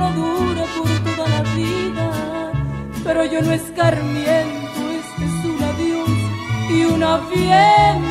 lo duro por toda la vida, pero yo no escarmiento, este es un adiós y una fiesta.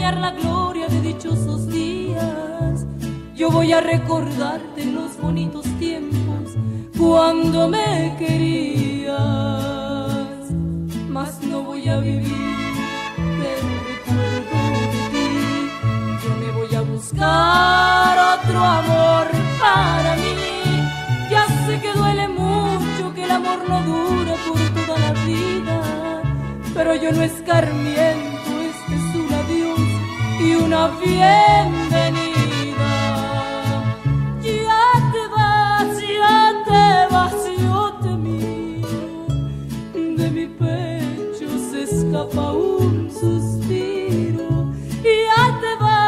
La gloria de dichosos días. Yo voy a recordarte los bonitos tiempos cuando me querías, mas no voy a vivir buscar otro amor para mí. Ya sé que duele mucho, que el amor no dura por toda la vida, pero yo no escarmiento, una bienvenida. Ya te vas, ya te vas, yo te miro, de mi pecho se escapa un suspiro y ya te vas.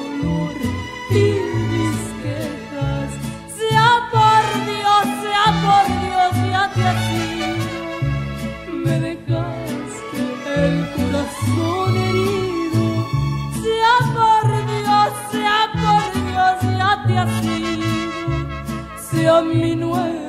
dolor y mis quejas. Sea por Dios, sea por Dios, ya te has ido. Sea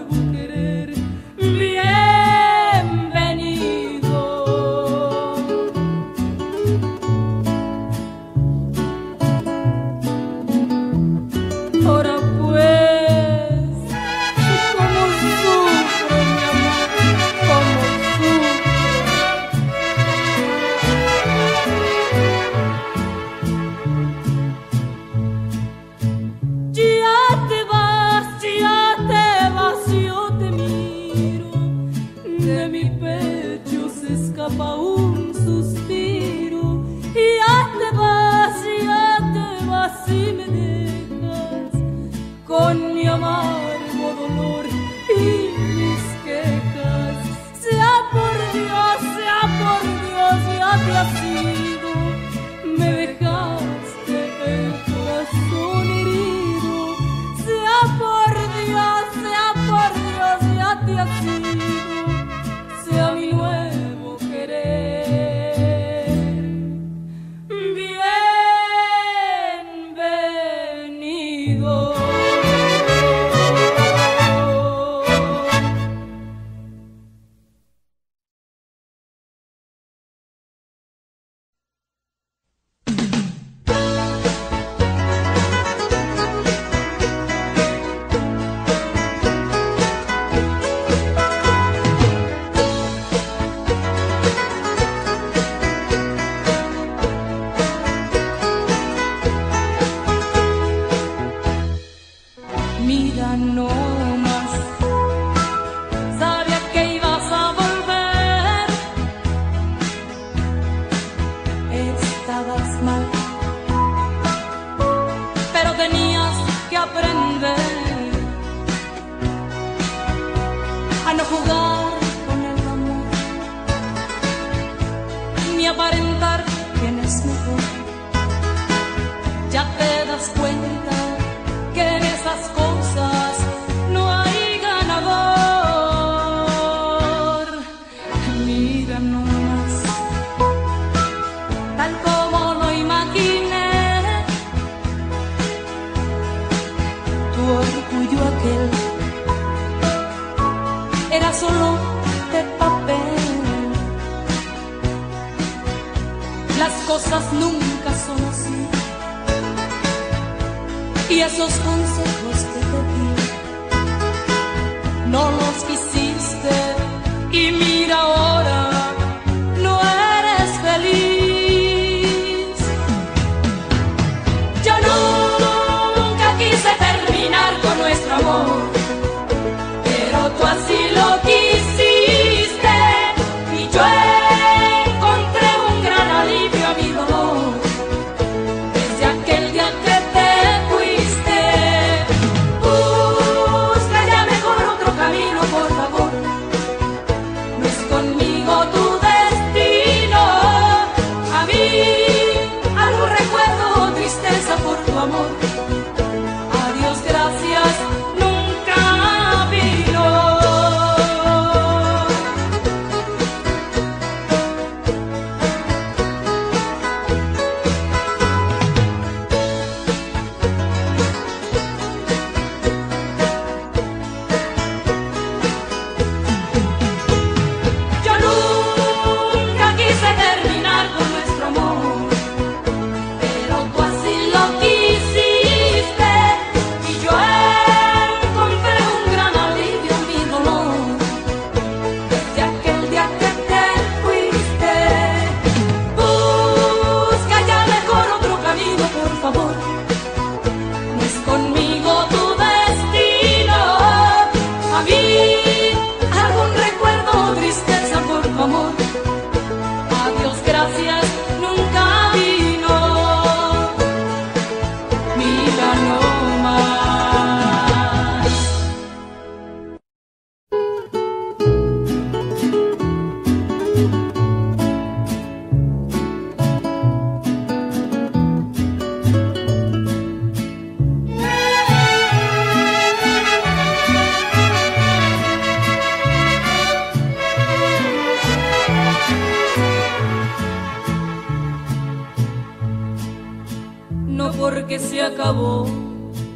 acabó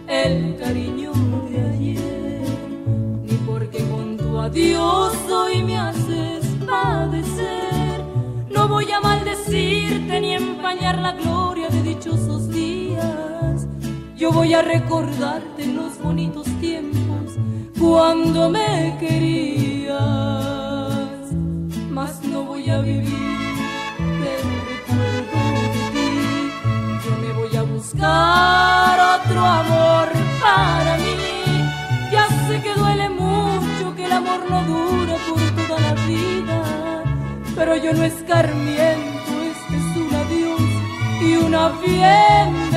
el cariño de ayer, ni porque con tu adiós hoy me haces padecer. No voy a maldecirte ni empañar la gloria de dichosos días. Yo voy a recordarte los bonitos tiempos cuando me querías, mas no voy a vivir buscar otro amor para mí. Ya sé que duele mucho, que el amor no dura por toda la vida, pero yo no escarmiento, este es un adiós y una bienvenida.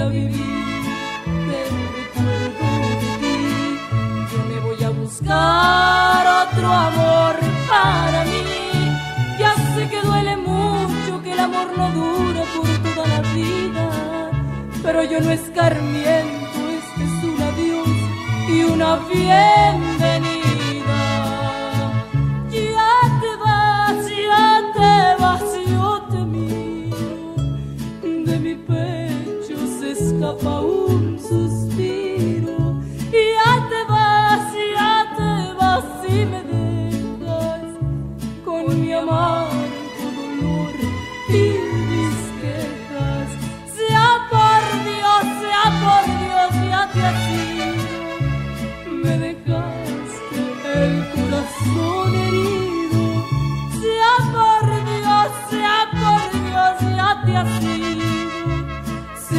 a vivir del recuerdo de ti. Yo me voy a buscar otro amor para mí. Ya sé que duele mucho que el amor no dure por toda la vida, pero yo no escarmiento, este es un adiós y una fiesta.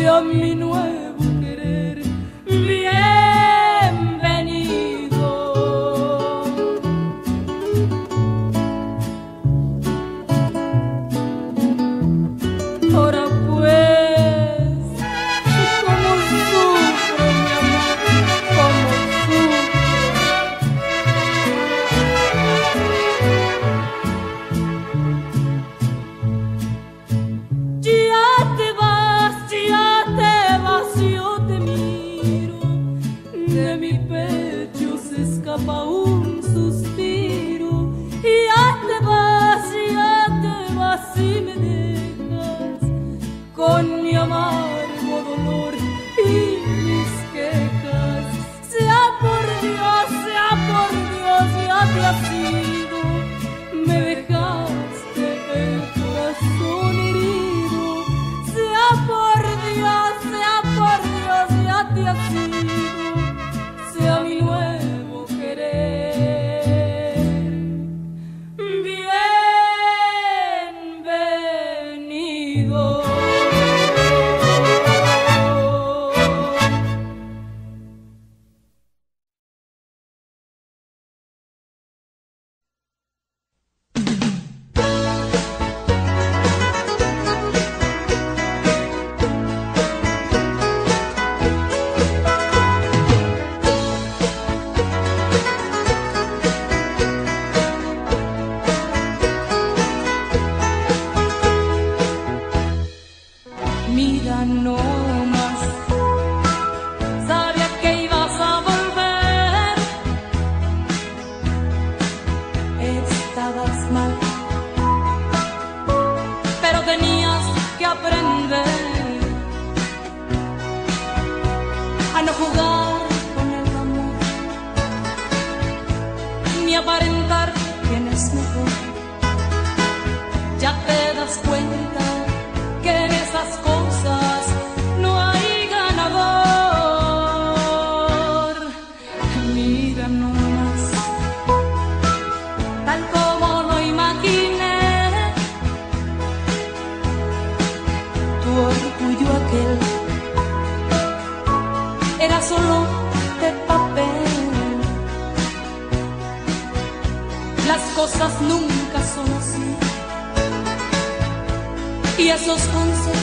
I mean nuevo. aprender. nunca son así. Y esos consejos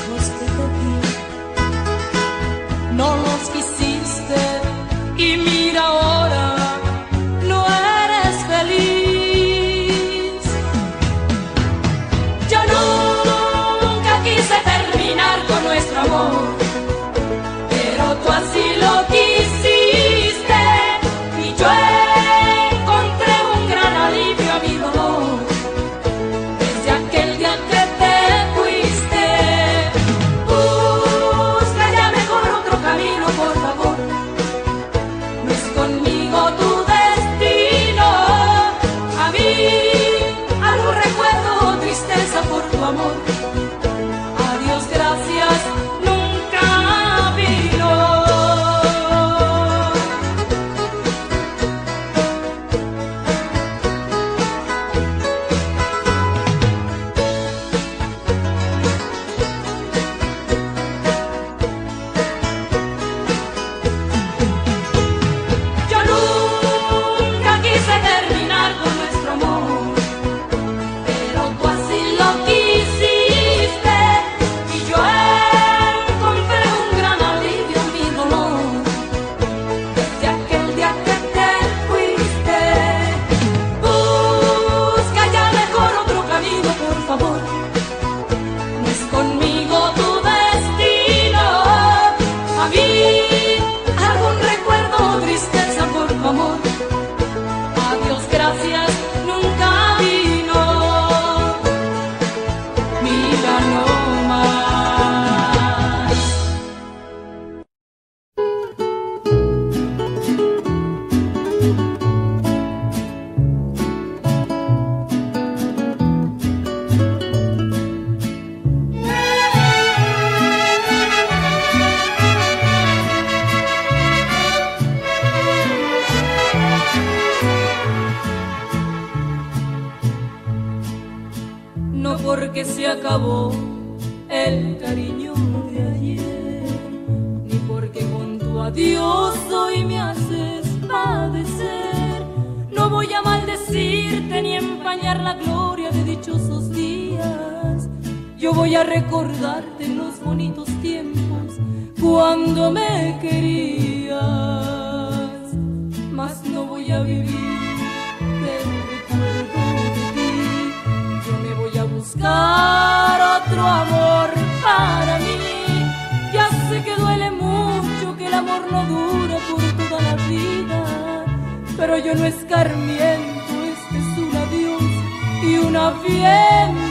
se acabó el cariño de ayer, ni porque con tu adiós hoy me haces padecer. No voy a maldecirte ni empañar la gloria de dichosos días. Yo voy a recordarte los bonitos tiempos cuando me querías, mas no voy a vivir buscar otro amor para mí. Ya sé que duele mucho, que el amor no dura por toda la vida, pero yo no escarmiento, este es un adiós y una bienvenida.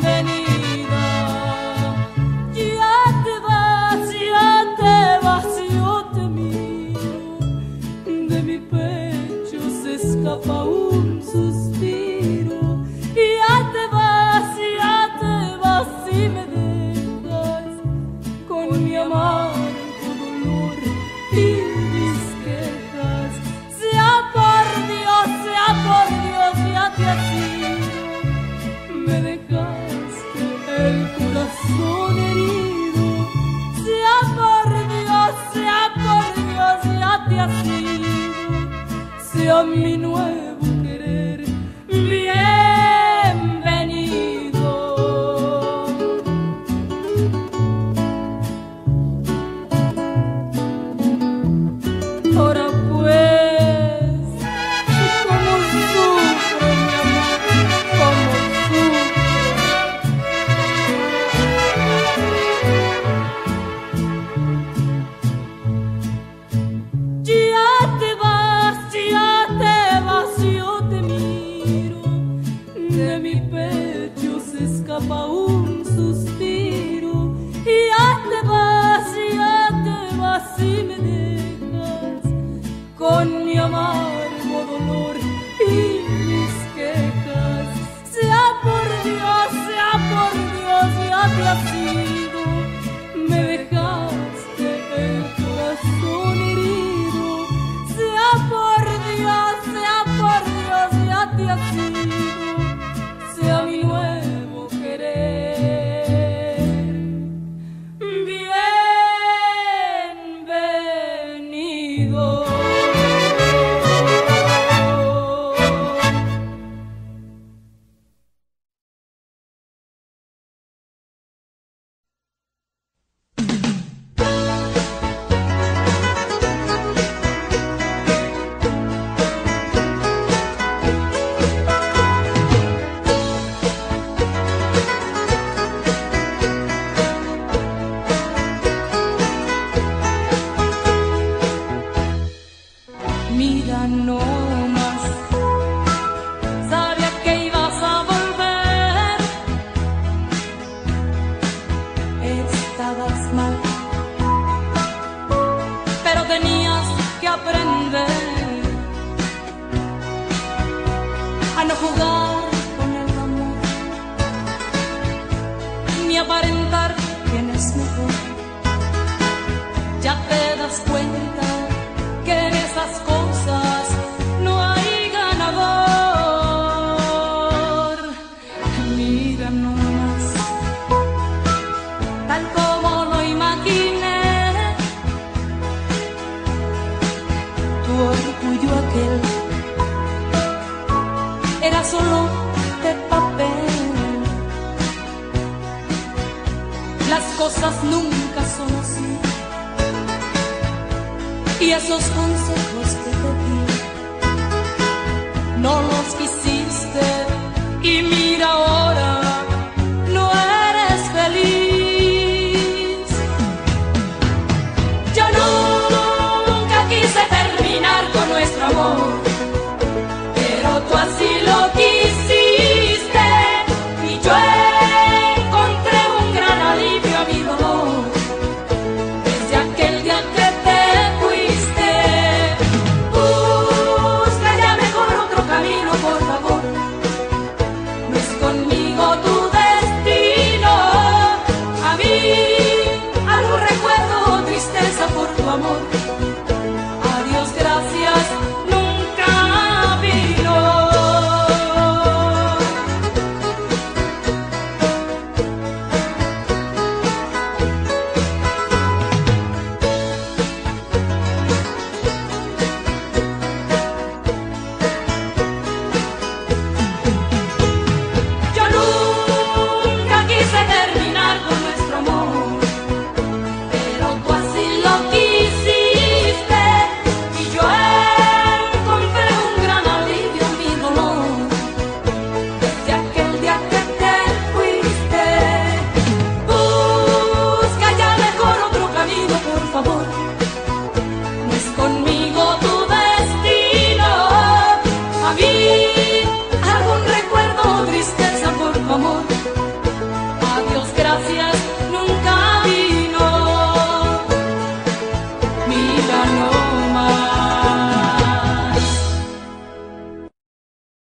No los quisiste y mi